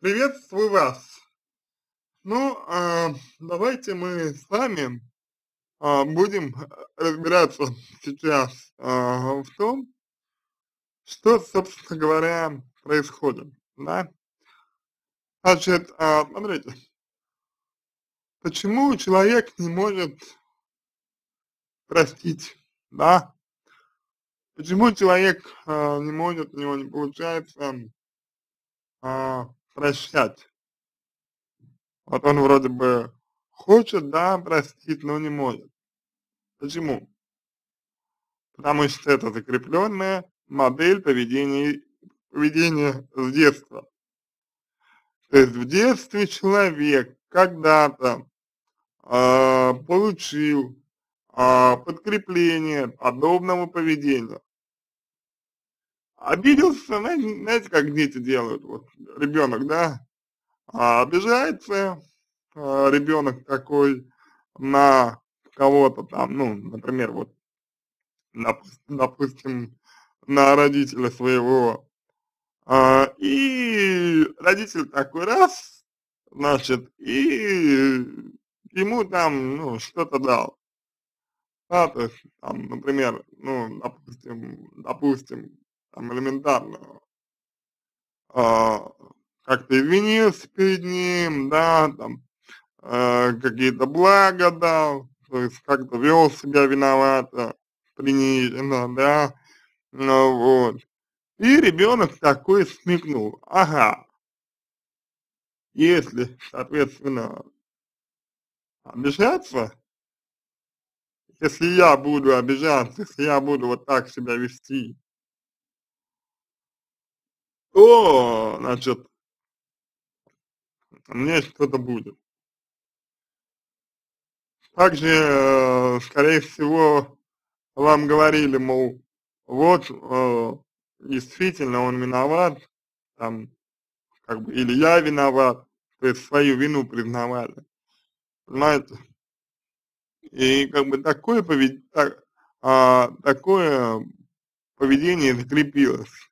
Приветствую вас. Ну, а, давайте мы с вами а, будем разбираться сейчас а, в том, что, собственно говоря, происходит, да. Значит, а, смотрите, почему человек не может простить, да? Почему человек а, не может, у него не получается а, прощать? Вот он вроде бы хочет, да, простить, но не может. Почему? Потому что это закрепленная модель поведения, поведения с детства. То есть в детстве человек когда-то э, получил э, подкрепление подобного поведения. Обиделся, знаете, как дети делают, вот ребенок, да, а обижается а, ребенок такой на кого-то там, ну, например, вот, допустим, на родителя своего, а, и родитель такой раз, значит, и ему там, ну, что-то дал. Да, то есть, там, например, ну, допустим, допустим, там элементарно, а, как-то извинился перед ним, да, там, э, какие-то блага дал, то есть как-то вел себя виновато, приниженно, да, ну вот. И ребенок такой смекнул, ага, если, соответственно, обижаться, если я буду обижаться, если я буду вот так себя вести, то, значит, меня что-то будет. Также, э, скорее всего, вам говорили, мол, вот, э, действительно он виноват, там, как бы, или я виноват, то есть свою вину признавали, понимаете? И как бы такое поведение, так, а, такое поведение закрепилось.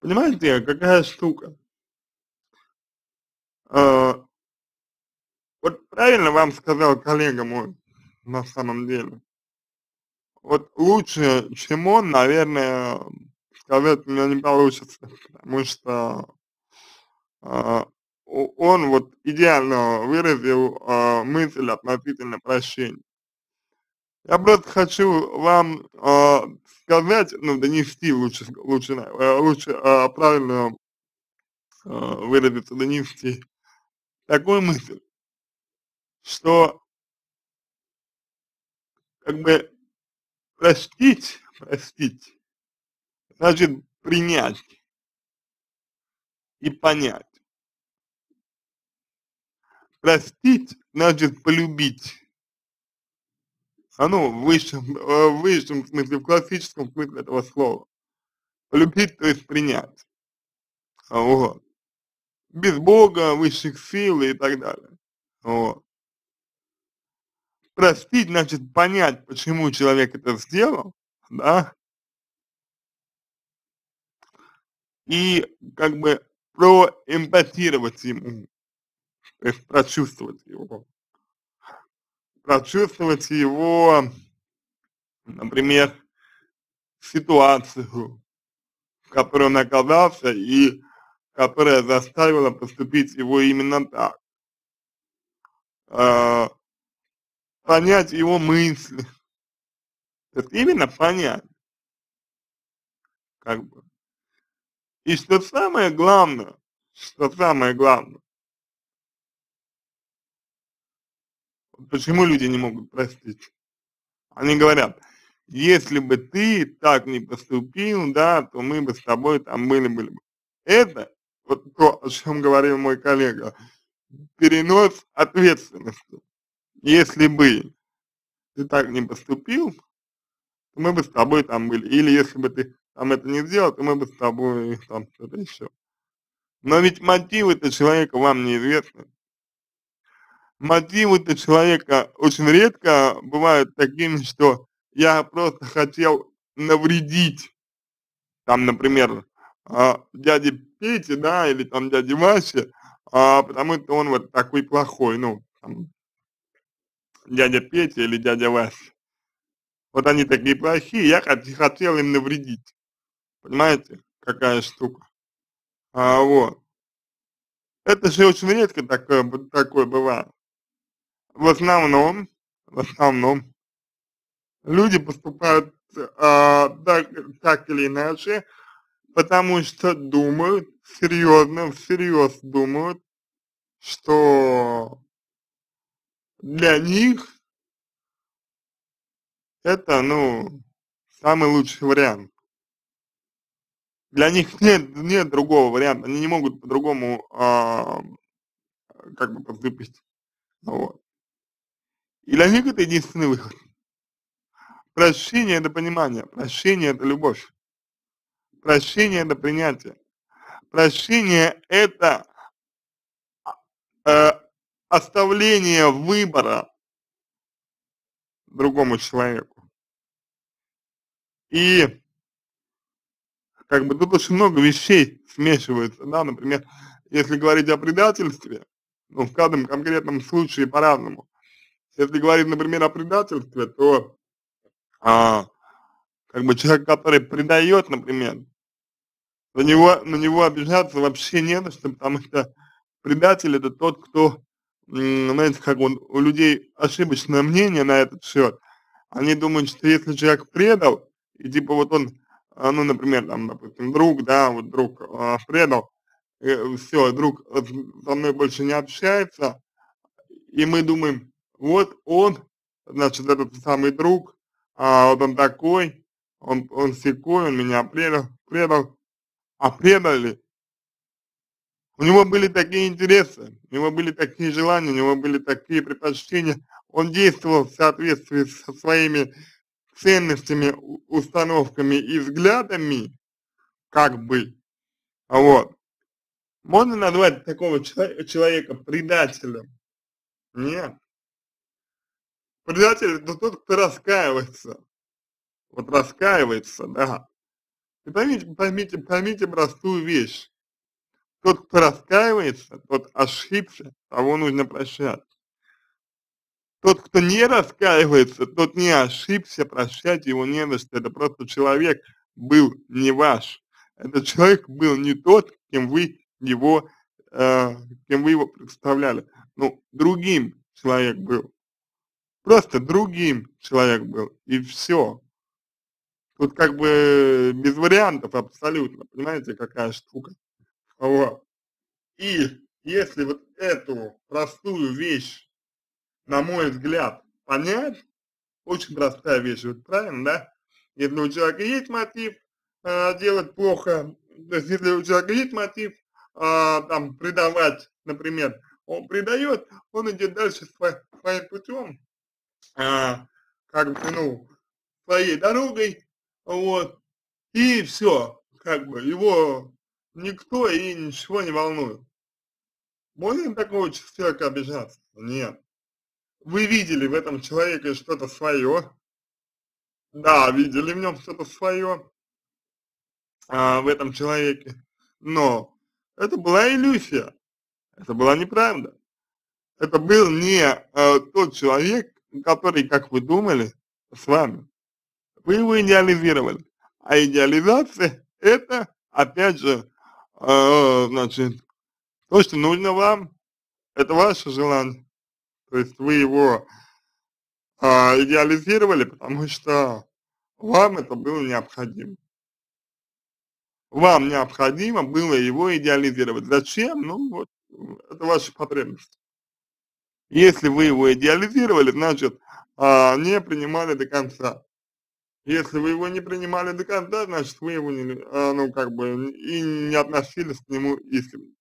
Понимаете, какая штука? А, вот правильно вам сказал коллега мой, на самом деле. Вот лучше, чем он, наверное, сказать у меня не получится, потому что а, он вот идеально выразил а, мысль относительно прощения. Я просто хочу вам а, сказать, ну, донести лучше, лучше, э, лучше а, правильно а, выразиться, донести такую мысль, что как бы простить, простить, значит принять и понять. Простить значит полюбить. Оно в высшем, э, в высшем смысле, в классическом смысле этого слова. Полюбить, то есть принять. Вот без Бога, высших сил и так далее. Вот. Простить, значит, понять, почему человек это сделал, да, и как бы проэмпатировать ему, то есть прочувствовать его, прочувствовать его, например, ситуацию, в которой он оказался, и которая заставила поступить его именно так. А, понять его мысли. То есть именно понять. Как бы. И что самое главное, что самое главное, почему люди не могут простить? Они говорят, если бы ты так не поступил, да, то мы бы с тобой там были-были бы. Это вот то, о чем говорил мой коллега, перенос ответственности. Если бы ты так не поступил, то мы бы с тобой там были. Или если бы ты там это не сделал, то мы бы с тобой там что-то еще. Но ведь мотивы-то человека вам неизвестны. Мотивы-то человека очень редко бывают такими, что я просто хотел навредить, там, например, а, дяде Пете, да, или там дяде Васе, а, потому что он вот такой плохой, ну, там, дядя Петя или дядя Вася. Вот они такие плохие, я хот хотел им навредить. Понимаете, какая штука? А, вот. Это же очень редко такое, такое бывает. В основном, в основном, люди поступают а, так, так или иначе, потому что думают, серьезно, всерьез думают, что для них это, ну, самый лучший вариант. Для них нет, нет другого варианта, они не могут по-другому, а, как бы поступить, вот. И для них это единственный выход. Прощение – это понимание, прощение – это любовь, прощение – это принятие, прощение – это э, оставление выбора другому человеку. И как бы тут очень много вещей смешивается, да, например, если говорить о предательстве, ну, в каждом конкретном случае по-разному. Если говорить, например, о предательстве, то а, как бы человек, который предает, например, на него, на него обижаться вообще не на что, потому что предатель это тот, кто, знаете, как он, у людей ошибочное мнение на этот счет. Они думают, что если человек предал, и типа вот он а, ну, например, там, допустим, друг, да, вот друг э, предал, э, все, друг со мной больше не общается, и мы думаем, вот он, значит, этот самый друг, а вот он такой, он, он секой, он меня предал, предал, а предали. У него были такие интересы, у него были такие желания, у него были такие предпочтения, он действовал в соответствии со своими ценностями, установками и взглядами, как бы, вот, можно назвать такого человека предателем? Нет. Предатель это тот, кто раскаивается. Вот раскаивается, да. И поймите, поймите, поймите простую вещь. Тот, кто раскаивается, тот ошибся, того нужно прощать. Тот, кто не раскаивается, тот не ошибся, прощать его не за что. Это просто человек был не ваш. Этот человек был не тот, кем вы его, э, кем вы его представляли. Ну, другим человек был. Просто другим человек был. И все. Тут как бы без вариантов абсолютно. Понимаете, какая штука. Вот. И если вот эту простую вещь на мой взгляд, понять, очень простая вещь, вот правильно, да? Если у человека есть мотив э, делать плохо, то есть если у человека есть мотив э, там предавать, например, он предает, он идет дальше своим путем, э, как бы, ну, своей дорогой, вот, и все, как бы, его никто и ничего не волнует. Можно такого человека обижаться? Нет. Вы видели в этом человеке что-то свое? Да, видели в нем что-то свое, а, в этом человеке. Но это была иллюзия, это была неправда. Это был не а, тот человек, который, как вы думали, с вами. Вы его идеализировали. А идеализация это, опять же, э, значит, то, что нужно вам, это ваше желание. То есть вы его а, идеализировали, потому что вам это было необходимо. Вам необходимо было его идеализировать. Зачем? Ну вот, это ваша потребность. Если вы его идеализировали, значит, а, не принимали до конца. Если вы его не принимали до конца, значит, вы его не, а, ну, как бы, и не относились к нему искренне.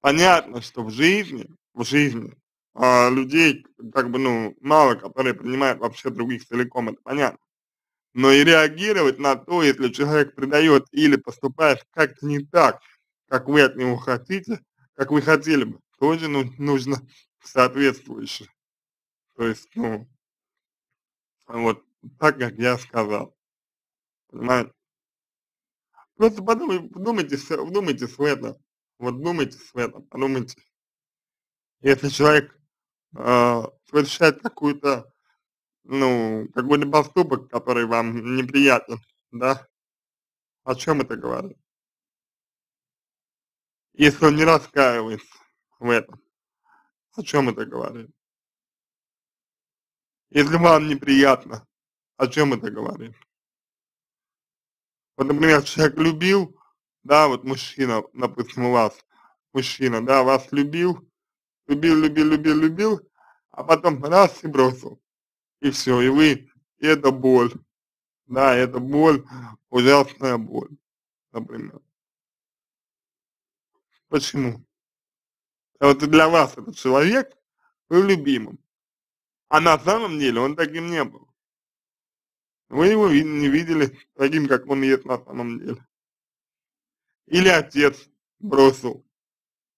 Понятно, что в жизни, в жизни а, людей, как бы, ну, мало, которые принимают вообще других целиком, это понятно. Но и реагировать на то, если человек предает или поступает как-то не так, как вы от него хотите, как вы хотели бы, тоже ну, нужно соответствующе. То есть, ну, вот так, как я сказал. Понимаете? Просто подумай вдумайтесь вдумайтесь в это, вот вдумайтесь в это, подумайте. Если человек, э, совершает какую-то, ну, какой-то поступок, который вам неприятен, да, о чём это говорит? Если он не раскаивается в этом, о чём это говорит? Если вам неприятно, о чём это говорит? Вот, например, человек любил, да, вот мужчина, допустим, у вас, мужчина, да, вас любил, любил, любил, любил, любил, а потом раз и бросил. И всё, и вы, и это боль, да, это боль, ужасная боль, например. Почему? Вот для вас этот человек был любимым, а на самом деле он таким не был. Вы его не видели таким, как он есть на самом деле. Или отец бросил,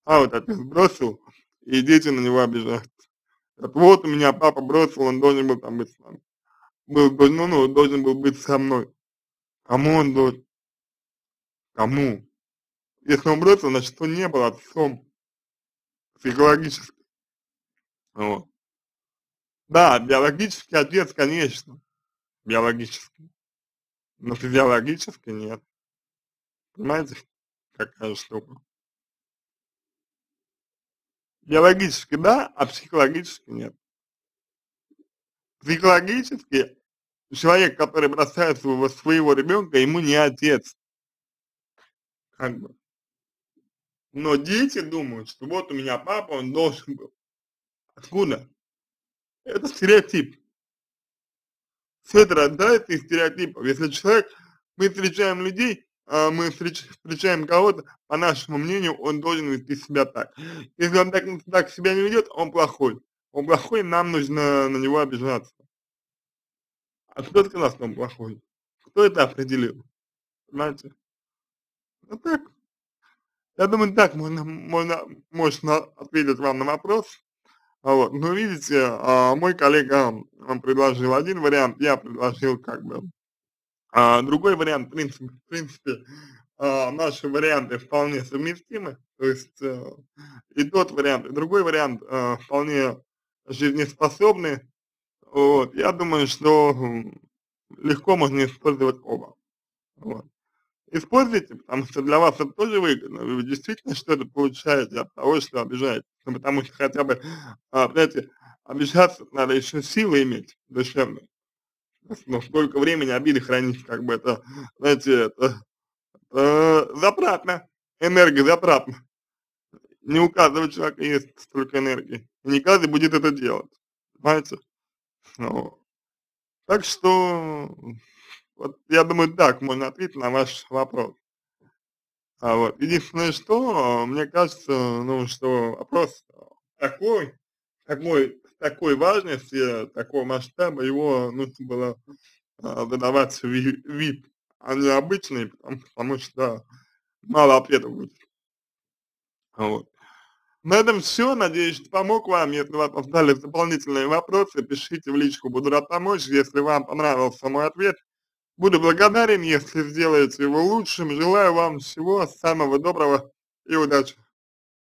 а вот отец бросил, и дети на него обижаются. Вот у меня папа бросил, он должен был там быть с нами. Был, ну ну, должен был быть со мной. Кому он должен? Кому? Если он бросил, значит он не был отцом психологически. Вот. Да, биологический отец, конечно, биологический, но физиологически нет. Понимаете, какая штука? Биологически да, а психологически нет. Психологически человек, который бросает своего, своего ребенка, ему не отец. Как бы. Но дети думают, что вот у меня папа, он должен был. Откуда? Это стереотип. Все это рождается из стереотипов. Если человек, мы встречаем людей, а, мы встречаем кого-то, по нашему мнению, он должен вести себя так. Если он так, так себя не ведет, он плохой. Он плохой, нам нужно на него обижаться. А кто сказал, что он плохой? Кто это определил? Понимаете? Вот так. Я думаю, так можно, можно, можно ответить вам на вопрос. А вот, но видите, а, мой коллега предложил один вариант, я предложил как бы а, другой вариант, в принципе, в принципе наши варианты вполне совместимы, то есть а, и тот вариант, и другой вариант а, вполне жизнеспособны. Вот, я думаю, что легко можно использовать оба. Вот. Используйте, потому что для вас это тоже выгодно, вы действительно что-то получаете от того, что обижаете, ну, потому что хотя бы, а, знаете, обижаться надо еще силы иметь душевные. Ну, сколько времени обиды хранить, как бы это, знаете, это, это затратно, энергия затратна. Не у каждого человека есть столько энергии, и не каждый будет это делать, понимаете? Ну, так что вот я думаю, так можно ответить на ваш вопрос. А вот, единственное, что, мне кажется, ну, что вопрос такой, такой, такой важности, такого масштаба, его нужно было а, задавать ви, вид, а не обычный, потому, что мало ответов будет. Вот. На этом все. Надеюсь, что помог вам. Если у вас остались дополнительные вопросы, пишите в личку, буду рад помочь. Если вам понравился мой ответ, Буду благодарен, если сделаете его лучшим. Желаю вам всего самого доброго и удачи.